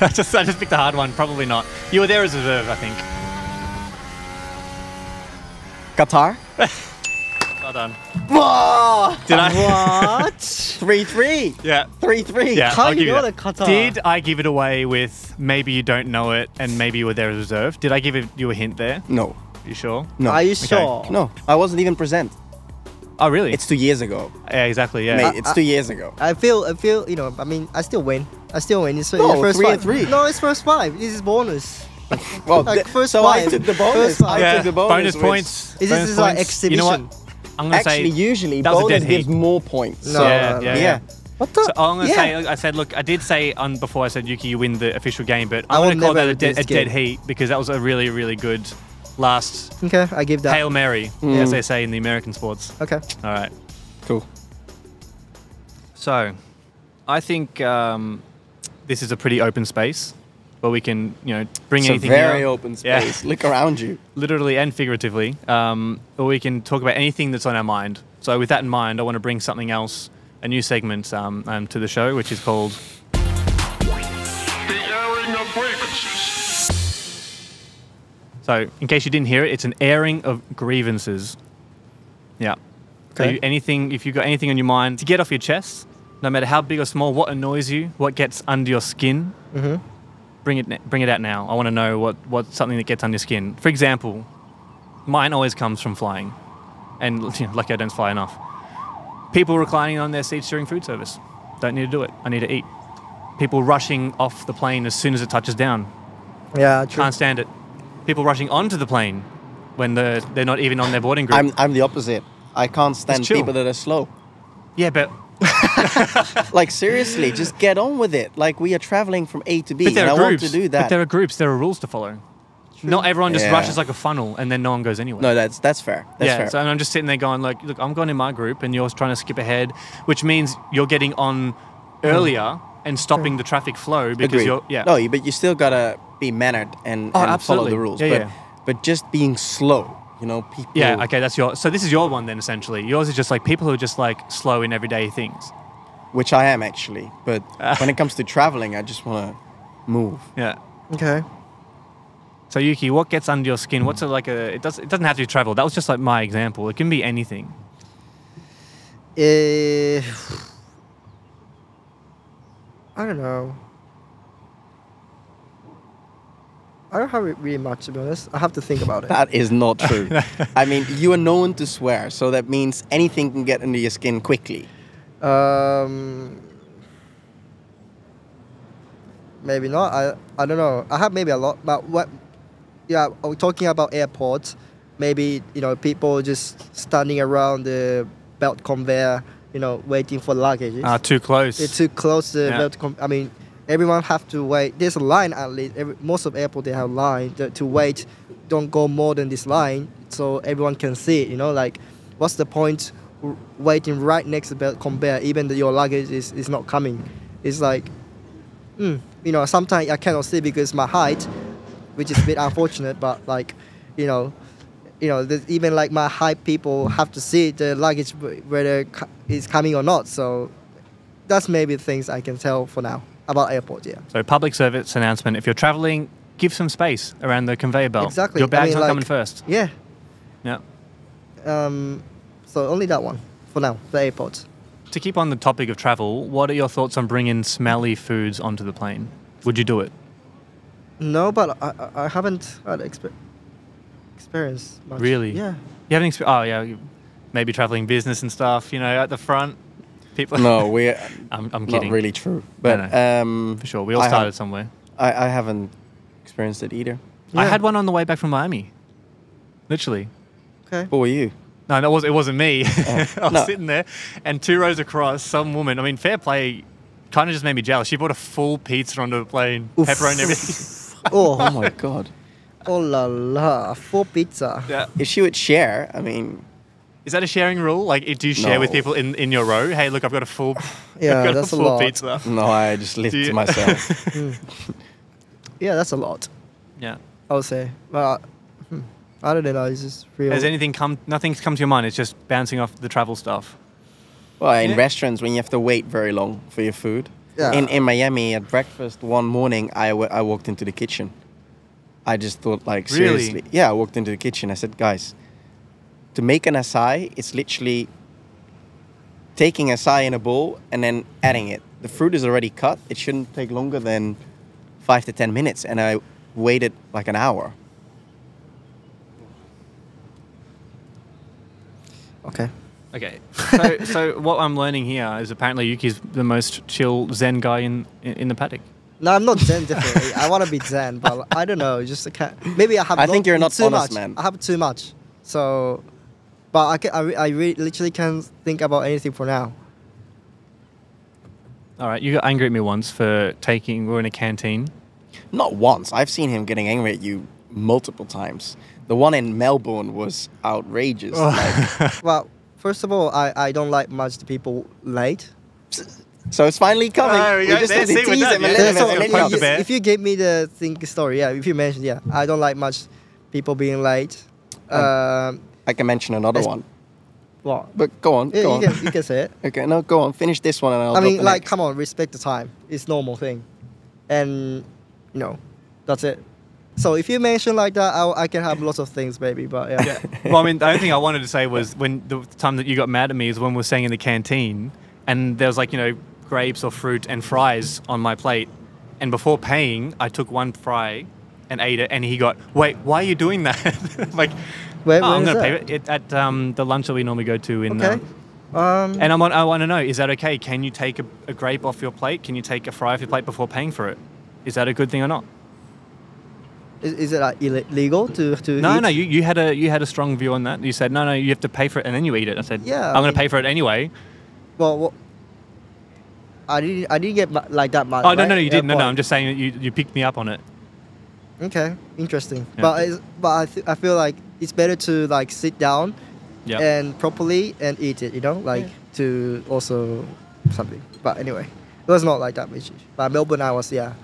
I just I just picked a hard one. Probably not. You were there as a reserve, I think. Qatar. (laughs) Well done. Whoa! Did I? What? (laughs) Three three. yeah. Three three. Yeah. How I'll you give you know that. the Qatar? Did I give it away with maybe you don't know it and maybe you were there as a reserve? Did I give you a hint there? No. You sure? No. Are you sure? No. I wasn't even present. Oh, really? It's two years ago. yeah, exactly. Yeah. Mate, it's I- two years ago. I feel, I feel, you know, I mean, I still win. I still win. It's No, it's first three and five. three. No, it's first five. This is bonus. (laughs) Well, Like, first so I took the bonus. First. I yeah. took the bonus. which- points. Is this bonus is like exhibition? You know what? I'm gonna Actually, say usually that was bonus gives heat. more points. No, So, Yeah, no, yeah, no. yeah. What the? So I'm gonna Yeah. say, I said, look, I did say on before I said Yuki, you win the official game, but I I'm will gonna call that a, dead, a dead heat because that was a really, really good last Okay, I give that. hail mary, Mm. as they say in the American sports. Okay. All right. cool. So, I think um, this is a pretty open space where we can, you know, bring It's a anything. very here, open Yeah. space. Look around you. (laughs) literally and figuratively, um, or we can talk about anything that's on our mind. So, with that in mind, I want to bring something else, a new segment um, um, to the show, which is called So, in case you didn't hear it, it's an airing of grievances. Yeah. So, Okay. you, anything, if you've got anything on your mind to get off your chest, no matter how big or small, what annoys you, what gets under your skin, Mhm. bring it, bring it out now. I want to know what, what's something that gets under your skin. For example, mine always comes from flying, and (laughs) you know, lucky I don't fly enough. People reclining on their seats during food service. Don't need to do it. I need to eat. People rushing off the plane as soon as it touches down. Yeah, true. Can't stand it. People rushing onto the plane when they're, they're not even on their boarding group. I'm, I'm the opposite. I can't stand chill. people that are slow. yeah, but, (laughs) Like seriously, just get on with it. Like we are traveling from A to B, but and there I are want groups. to do But that. there are groups. There are rules to follow. Not everyone just Yeah. rushes like a funnel and then no one goes anywhere. no, that's that's fair. That's yeah, fair. so I'm just sitting there going like, look, I'm going in my group and you're trying to skip ahead, which means you're getting on hmm. earlier and stopping the traffic flow because Agreed. you're yeah. No, but you still gotta be mannered and, Oh, and follow the rules. Yeah, but yeah. but just being slow, you know, people. Yeah, okay, that's your. So this is your one then, essentially. Yours is just like people who are just like slow in everyday things. Which I am actually, but (laughs) when it comes to traveling, I just wanna move. Yeah. Okay. So Yuki, what gets under your skin? What's it like a? It does. It doesn't have to be travel. That was just like my example. It can be anything. Eh, I don't know. I don't have it really much to be honest. I have to think about it. That is not (laughs) true. I mean, you are known to swear, so that means anything can get under your skin quickly. Um, maybe not. I I don't know. I have maybe a lot, but what? Yeah, we're talking about airports. Maybe you know people just standing around the belt conveyor, you know, waiting for luggage. Ah, too close. They're too close to the Yeah. I mean, everyone have to wait. There's a line at least. Every, most of airport they have line to, to wait. Don't go more than this line, so everyone can see it. You know, like, what's the point waiting right next to the belt conveyor, even though your luggage is, is not coming? It's like, mm, you know, sometimes I cannot see because my height, which is a bit unfortunate, but like, you know, you know, even like my high people have to see the luggage wh- whether it's coming or not. So that's maybe things I can tell for now about airport. Yeah. so public service announcement: if you're traveling, give some space around the conveyor belt. Exactly. Your I bag's mean, not like- coming first. Yeah. Yeah. Um, so only that one for now. The airport. To keep on the topic of travel, what are your thoughts on bringing smelly foods onto the plane? Would you do it? No, but I, I- I haven't had expe- experience much. Really? Yeah. You haven't experienced? Oh yeah, maybe traveling business and stuff. You know, at the front, people. No, we're (laughs) I'm, I'm not kidding. really true. But um, For sure, we all I started have- somewhere. I, I haven't experienced it either. I had one on the way back from Miami. Literally. Okay. What were you? No, that was it. Wasn't me. (laughs) I was no. sitting there, and two rows across, some woman. I mean, fair play. Kind of just made me jealous. She brought a full pizza onto the plane, Oof. pepperoni, and everything. (laughs) Oh Oh, my god! Oh la la! Full pizza. yeah. If she would share, I mean, Is that a sharing rule? Like, do you share with people in, in your row? Hey, look, I've got a full. (sighs) Yeah, I've got that's a a full lot. pizza. no, I just live Do you- to myself. (laughs) Yeah, that's a lot. Yeah. I would say. But hmm, I don't know. It's just real. Has anything come? Nothing's come to your mind. It's just bouncing off the travel stuff. well, in Yeah. restaurants, when you have to wait very long for your food, Yeah. In in Miami at breakfast one morning, I wa- I walked into the kitchen. I just thought like Really? seriously. Yeah, I walked into the kitchen. I said, guys, to make an acai, it's literally taking acai in a bowl and then adding it. The fruit is already cut. It shouldn't take longer than five to ten minutes, and I waited like an hour. Okay. Okay. So, (laughs) so what I'm learning here is apparently Yuki's the most chill Zen guy in in, in the paddock. No, I'm not Zen. Definitely, I want to be Zen, but I don't know. Just I can't. Maybe I have. I think you're not too honest, much. man. I have too much. So, but I can. I, I re- literally can't think about anything for now. All right, you got angry at me once for taking. We are in a canteen. Not once. I've seen him getting angry at you multiple times. The one in Melbourne was outrageous. (laughs) Like, Well, first of all, I, I don't like much the people late. So it's finally coming. There we go. just There, have to tease done, him a little bit so and then poke he'll- the bear. If you give me the think story, yeah. If you mention, yeah, I don't like much people being late. Um, I can mention another one. what? But go on, Yeah, go you on. can you can say it. (laughs) Okay, no, go on. Finish this one and I'll I mean, the like, next. come on, respect the time. It's normal thing, and you know, that's it. So if you mention like that, I, I can have lots of things, maybe. But yeah, well, I mean, the only thing I wanted to say was when the time that you got mad at me is when we were saying in the canteen, and there was like you know grapes or fruit and fries on my plate, and before paying, I took one fry and ate it, and he got, wait, why are you doing that? (laughs) like, Where- oh, I'm gonna pay it, it at um, the lunch that we normally go to in. okay. Um, Um, and I'm on, I want to know, is that okay? Can you take a, a grape off your plate? Can you take a fry off your plate before paying for it? Is that a good thing or not? is, is it like illegal to to No, eat? no. You, you had a you had a strong view on that. You said no, no. You have to pay for it and then you eat it. I said, Yeah, I'm going to pay for it anyway. Well, well, I didn't I didn't get like that much. Oh no, no, no, you Yeah, didn't. No, no. I'm just saying that you you picked me up on it. Okay, interesting. Yeah. But it's, but I, th- I feel like it's better to like sit down Yeah. and properly and eat it. You know, like to also something. But anyway, it was not like that much. But Melbourne, I was yeah,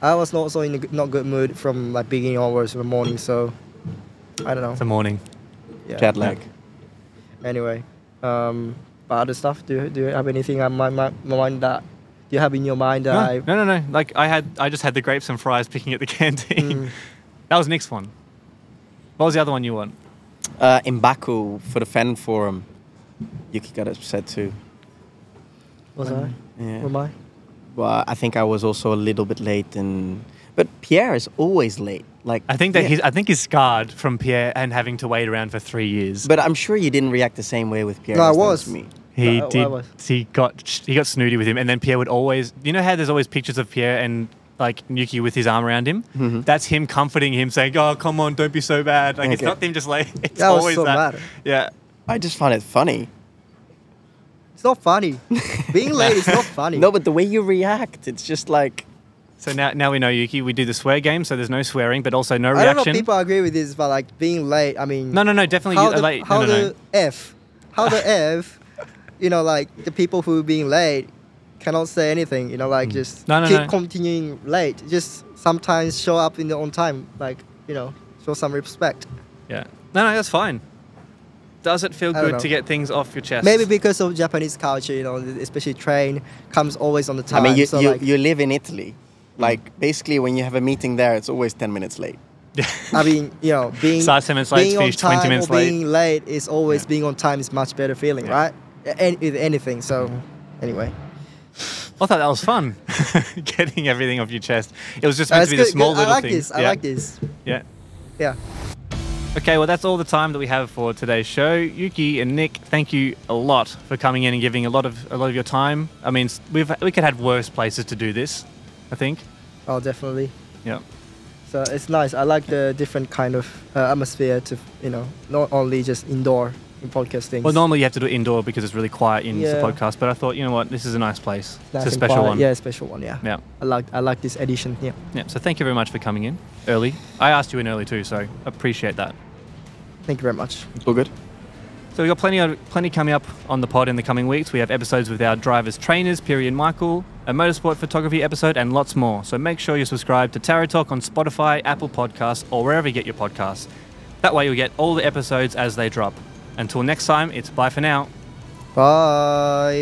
I was not also in a not good mood from like beginning onwards in the morning. So I don't know. It's a morning. Yeah. Jet lag. Anyway, um, but other stuff. Do you, do you have anything on my, my, my mind that you have in your mind that No, I no, no, no. Like I had, I just had the grapes and fries picking at the (laughs) canteen. Mm. that was Nyck's one. What was the other one you want? Uh, in Baku for the fan forum, Yuki got upset too. was I? Yeah. Am I? Well, I think I was also a little bit late, and but Pierre is always late. Like I think that yeah. he's, I think he's scarred from Pierre and having to wait around for three years. But I'm sure you didn't react the same way with Pierre. No, I as that was. me. He No, I did. was- He got he got snooty with him, and then Pierre would always. You know how there's always pictures of Pierre and like Yuki with his arm around him. Mm-hmm. That's him comforting him, saying, "Oh, come on, don't be so bad." Like it's not him just like (laughs) it's That was always so that. mad. Yeah. I just find it funny. It's not funny. (laughs) Being late is not funny. No, but the way you react, it's just like So now now we know Yuki. We do the swear game, so there's no swearing, but also no I don't know reaction. if people agree with this, but like being late, I mean, no, no, no. Definitely how you, the, late. how no, no, the no. F, how the (laughs) F, you know, like the people who are being late cannot say anything, you know, like just Hmm. No, no, keep no. continuing late. Just sometimes show up in the on time, like you know, show some respect. Yeah. No, no, that's fine. Does it feel I don't good to get things off your chest? Maybe because of Japanese culture, you know, especially train comes always on the time. I mean, you so you, like, you live in Italy. Like basically, when you have a meeting there, it's always ten minutes late. (laughs) I mean, you know, being Start 10 minutes late, being on finish 20 time minutes or late. being late is always Yeah. being on time is much better feeling, Yeah. right? Any, with anything. So, anyway, I thought that was fun, (laughs) getting everything off your chest. It was just Uh, meant it's to be the small good. little I like things. this. I yeah. like this. Yeah. Yeah. Okay, well, that's all the time that we have for today's show. Yuki and Nyck, thank you a lot for coming in and giving a lot of a lot of your time. I mean, we've we could have worse places to do this. I think. Oh, definitely. Yeah. So it's nice. I like the different kind of uh, atmosphere to, you know, not only just indoor in podcasting. Well, normally you have to do it indoor because it's really quiet in the podcast. But I thought, you know what, this is a nice place. Nice it's a special quiet. one. Yeah, special one. Yeah. Yeah. I like I like this edition. Yeah. Yeah. So thank you very much for coming in early. I asked you in early too, so appreciate that. Thank you very much. All good. So we've got plenty of plenty coming up on the pod in the coming weeks. We have episodes with our drivers trainers, Piri and Michael, a motorsport photography episode, and lots more. So make sure you subscribe to Tauri Talk on Spotify, Apple Podcasts, or wherever you get your podcasts. That way you'll get all the episodes as they drop. Until next time, it's bye for now. Bye.